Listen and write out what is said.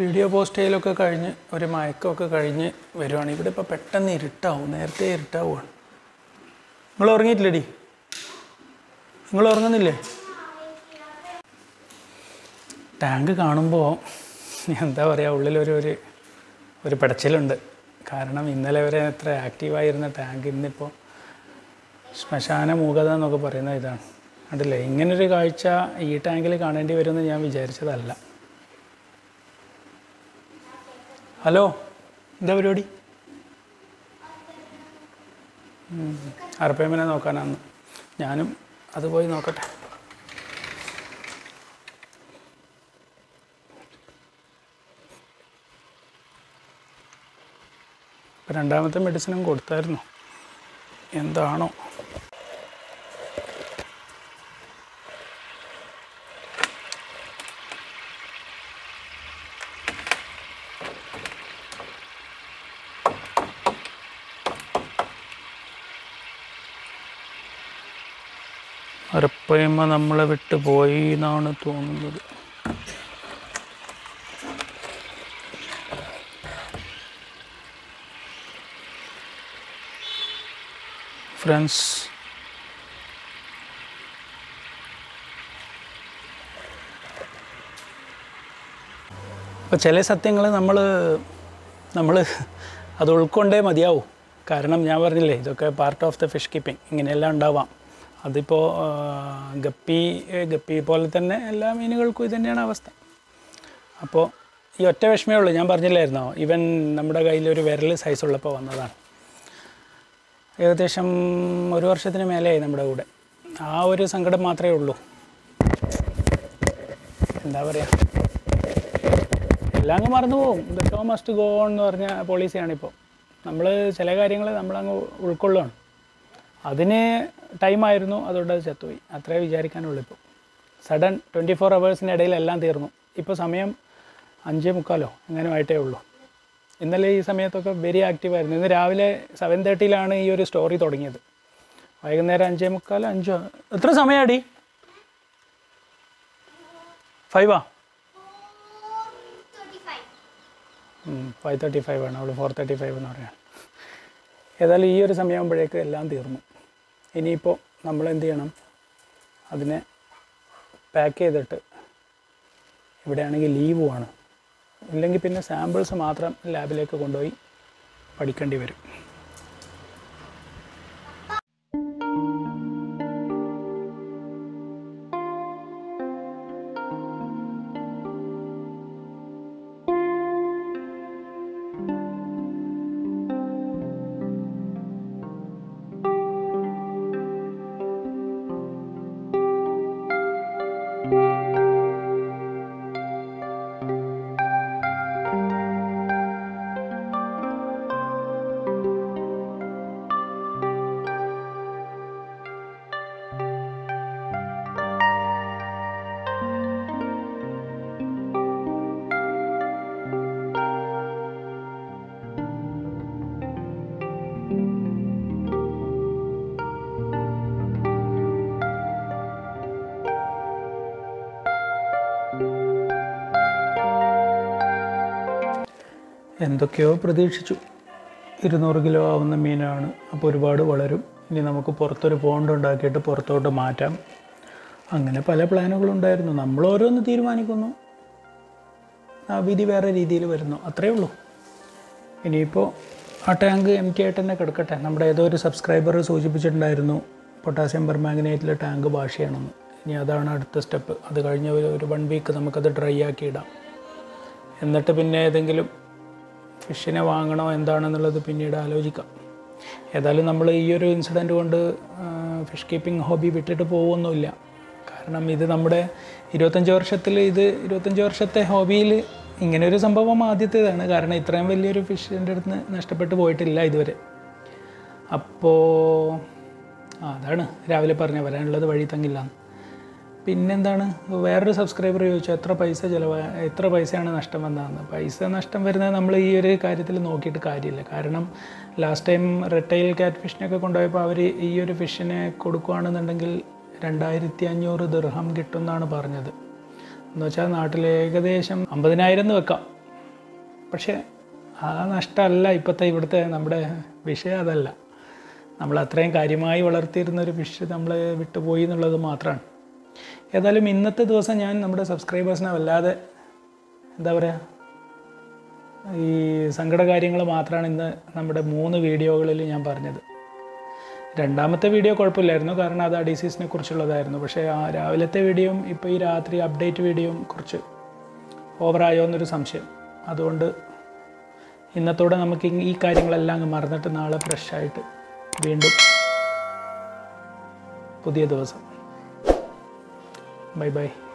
Video post ചെയ്യലൊക്കെ കഴിഞ്ഞ് ഒരു മയക്കമൊക്കെ കഴിഞ്ഞ് വരുവാണ്. ഇവിടെ ഇപ്പോൾ പെട്ടെന്ന് ഇരുട്ടാവും. നേരത്തെ ഇരുട്ടാവുകയാണ് നിങ്ങൾ ഉറങ്ങിയിട്ടില്ലടി? നിങ്ങൾ ഉറങ്ങുന്നില്ലേ? ടാങ്ക് കാണുമ്പോൾ എന്താ പറയുക ഉള്ളിലൊരു ഒരു ഒരു പിടച്ചിലുണ്ട്. കാരണം ഇന്നലെ വരെ എത്ര ആക്റ്റീവായിരുന്ന ടാങ്ക് ഇന്നിപ്പോൾ ശ്മശാന മൂകത എന്നൊക്കെ പറയുന്ന ഇതാണ്. കണ്ടില്ലേ? ഇങ്ങനൊരു കാഴ്ച ഈ ടാങ്കിൽ കാണേണ്ടി വരുമെന്ന് ഞാൻ വിചാരിച്ചതല്ല. ഹലോ എന്താ പരിപാടി? അറപ്പേമ്മനെ നോക്കാനാന്ന്. ഞാനും അത് പോയി നോക്കട്ടെ. രണ്ടാമത്തെ മെഡിസിനും കൊടുത്തായിരുന്നു. എന്താണോ? അരപ്പയമ്മ നമ്മളെ വിട്ട് പോയി എന്നാണ് തോന്നുന്നത്. ഫ്രണ്ട്സ് അപ്പോൾ ചില സത്യങ്ങൾ നമ്മൾ നമ്മൾ അത് ഉൾക്കൊണ്ടേ മതിയാവും. കാരണം ഞാൻ പറഞ്ഞില്ലേ ഇതൊക്കെ part of the fish keeping ഇങ്ങനെയെല്ലാം ഉണ്ടാവാം. അതിപ്പോൾ ഗപ്പി ഗപ്പി പോലെ തന്നെ എല്ലാ മീനുകൾക്കും ഇത് തന്നെയാണ് അവസ്ഥ. അപ്പോൾ ഈ ഒറ്റ വിഷമേ ഉള്ളൂ. ഞാൻ പറഞ്ഞില്ലായിരുന്നോ? ഇവൻ നമ്മുടെ കയ്യിൽ ഒരു വിരൽ സൈസുള്ളപ്പോൾ വന്നതാണ്. ഏകദേശം ഒരു വർഷത്തിന് മേലെയായി നമ്മുടെ കൂടെ. ആ ഒരു സങ്കടം മാത്രമേ ഉള്ളൂ. എന്താ പറയുക എല്ലാം അങ്ങ് മറന്നു പോകും ദ ഷോ മസ്റ്റ് ഗോ എന്ന് പറഞ്ഞ പോളിസിയാണിപ്പോൾ നമ്മൾ ചില കാര്യങ്ങൾ നമ്മളങ്ങ് ഉൾക്കൊള്ളുകയാണ് അതിന് ടൈമായിരുന്നു അതുകൊണ്ട് അത് ചത്തുപോയി. അത്രേ വിചാരിക്കാനുള്ളൂ ഇപ്പോൾ സഡൻ ട്വന്റി ഫോർ അവേഴ്സിനിടയിൽ എല്ലാം തീർന്നു. ഇപ്പോൾ സമയം അഞ്ചേ മുക്കാലോ അങ്ങനെ ആയിട്ടേ ഉള്ളൂ. ഇന്നലെ ഈ സമയത്തൊക്കെ വെരി ആക്റ്റീവായിരുന്നു ഇന്ന് രാവിലെ സെവൻ തേർട്ടിയിലാണ് ഈ ഒരു സ്റ്റോറി തുടങ്ങിയത്. വൈകുന്നേരം അഞ്ചേ മുക്കാലോ അഞ്ചോ എത്ര സമയമാടി ഫൈവാ ഫൈവ് തേർട്ടി ഫൈവ് ആണ്. അവൾ ഫോർ തേർട്ടി ഫൈവ് എന്ന് പറയാം. ഏതായാലും ഈ ഒരു സമയമാകുമ്പോഴേക്ക് എല്ലാം തീർന്നു. ഇനിയിപ്പോൾ നമ്മൾ എന്ത് ചെയ്യണം? അതിനെ പാക്ക് ചെയ്തിട്ട് ഇവിടെയാണെങ്കിൽ ലീവുമാണ് ഇല്ലെങ്കിൽ പിന്നെ സാമ്പിൾസ് മാത്രം ലാബിലേക്ക് കൊണ്ടുപോയി പഠിക്കേണ്ടി വരും. എന്തൊക്കെയോ പ്രതീക്ഷിച്ചു. ഇരുന്നൂറ് കിലോ ആവുന്ന മീനാണ്. അപ്പോൾ ഒരുപാട് വളരും. ഇനി നമുക്ക് പുറത്തൊരു പോണ്ട് ഉണ്ടാക്കിയിട്ട് പുറത്തോട്ട് മാറ്റാം. അങ്ങനെ പല പ്ലാനുകളുണ്ടായിരുന്നു നമ്മൾ ഓരോന്ന് തീരുമാനിക്കുന്നു. ആ വിധി വേറെ രീതിയിൽ വരുന്നു. അത്രയേ ഉള്ളൂ. ഇനിയിപ്പോൾ ആ ടാങ്ക് എം ടി ആയിട്ട് തന്നെ കിടക്കട്ടെ. നമ്മുടെ ഏതോ ഒരു സബ്സ്ക്രൈബർ സൂചിപ്പിച്ചിട്ടുണ്ടായിരുന്നു പൊട്ടാസ്യം പെർമാഗ്നേറ്റിലെ ടാങ്ക് വാഷ് ചെയ്യണമെന്ന് ഇനി അതാണ് അടുത്ത സ്റ്റെപ്പ് അത് കഴിഞ്ഞ ഒരു വൺ വീക്ക് നമുക്കത് ഡ്രൈ ആക്കി ഇടാം. എന്നിട്ട് പിന്നെ ഏതെങ്കിലും ഫിഷിനെ വാങ്ങണോ എന്താണെന്നുള്ളത് പിന്നീട് ആലോചിക്കാം. ഏതായാലും നമ്മൾ ഈ ഒരു ഇൻസിഡന്റ് കൊണ്ട് ഫിഷ് കീപ്പിംഗ് ഹോബി വിട്ടിട്ട് പോകുമൊന്നുമില്ല കാരണം ഇത് നമ്മുടെ ഇരുപത്തഞ്ച് വർഷത്തിൽ ഇത് ഇരുപത്തഞ്ച് വർഷത്തെ ഹോബിയിൽ ഇങ്ങനെ ഒരു സംഭവം ആദ്യത്തേതാണ്. കാരണം ഇത്രയും വലിയൊരു ഫിഷിന്റെ അടുത്ത് നഷ്ടപ്പെട്ടു പോയിട്ടില്ല ഇതുവരെ. അപ്പോൾ അതാണ് രാവിലെ പറഞ്ഞ വരാനുള്ളത് വഴി തങ്ങില്ല പിന്നെന്താണ്? വേറൊരു സബ്സ്ക്രൈബർ ചോദിച്ചു എത്ര പൈസ ചിലവ എത്ര പൈസയാണ് നഷ്ടം വന്നതെന്ന്? പൈസ നഷ്ടം വരുന്നത് നമ്മൾ ഈ ഒരു കാര്യത്തിൽ നോക്കിയിട്ട് കാര്യമില്ല. കാരണം ലാസ്റ്റ് ടൈം റിട്ടെയിൽ ക്യാറ്റ് ഫിഷിനൊക്കെ കൊണ്ടുപോയപ്പോൾ അവർ ഈ ഒരു ഫിഷിനെ കൊടുക്കുകയാണെന്നുണ്ടെങ്കിൽ രണ്ടായിരത്തി അഞ്ഞൂറ് ദിർഹം കിട്ടും എന്നാണ് പറഞ്ഞത്. എന്ന് വെച്ചാൽ നാട്ടിൽ ഏകദേശം അമ്പതിനായിരം എന്ന് വെക്കാം. പക്ഷേ ആ നഷ്ടമല്ല ഇപ്പോഴത്തെ ഇവിടുത്തെ നമ്മുടെ വിഷയം അതല്ല. നമ്മൾ അത്രയും കാര്യമായി വളർത്തിയിരുന്ന ഒരു ഫിഷ് നമ്മൾ വിട്ടുപോയി എന്നുള്ളത് മാത്രമാണ് ഏതായാലും ഇന്നത്തെ ദിവസം ഞാൻ നമ്മുടെ സബ്സ്ക്രൈബേഴ്സിനെ വല്ലാതെ എന്താ പറയുക ഈ സങ്കടകാര്യങ്ങൾ മാത്രമാണ് ഇന്ന് നമ്മുടെ മൂന്ന് വീഡിയോകളിൽ ഞാൻ പറഞ്ഞത്. രണ്ടാമത്തെ വീഡിയോ കുഴപ്പമില്ലായിരുന്നു കാരണം അത് ആ ഡിസീസിനെ കുറിച്ചുള്ളതായിരുന്നു. പക്ഷേ ആ രാവിലത്തെ വീഡിയോയും ഇപ്പോൾ ഈ രാത്രി അപ്ഡേറ്റ് വീഡിയോയും കുറച്ച് ഓവറായോ എന്നൊരു സംശയം. അതുകൊണ്ട് ഇന്നത്തോടെ നമുക്ക് ഈ- ഈ കാര്യങ്ങളെല്ലാം അങ്ങ് മറന്നിട്ട് നാളെ ഫ്രഷായിട്ട് വീണ്ടും പുതിയ ദിവസം. Bye bye.